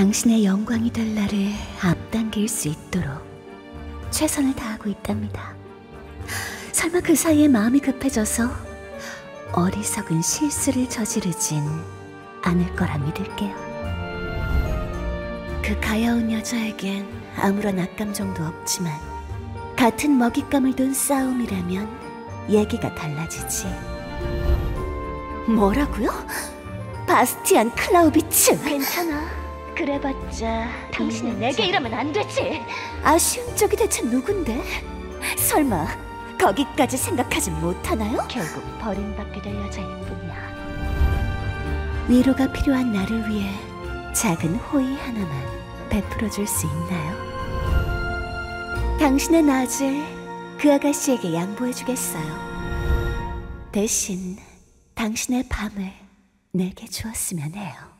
당신의 영광이 될 날을 앞당길 수 있도록 최선을 다하고 있답니다. 설마 그 사이에 마음이 급해져서 어리석은 실수를 저지르진 않을 거라 믿을게요. 그 가여운 여자에겐 아무런 악감정도 없지만 같은 먹잇감을 둔 싸움이라면 얘기가 달라지지. 뭐라고요? 바스티안 클라우비츠. 괜찮아. 그래봤자 당신은 내게 이러면 안 되지. 아쉬운 쪽이 대체 누군데? 설마 거기까지 생각하지 못하나요? 결국 버림받게 될 여자일 뿐이야. 위로가 필요한 나를 위해 작은 호의 하나만 베풀어 줄 수 있나요? 당신의 낮을 그 아가씨에게 양보해 주겠어요. 대신 당신의 밤을 내게 주었으면 해요.